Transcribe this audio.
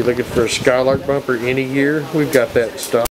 You looking for a Skylark bumper any year? We've got that stock.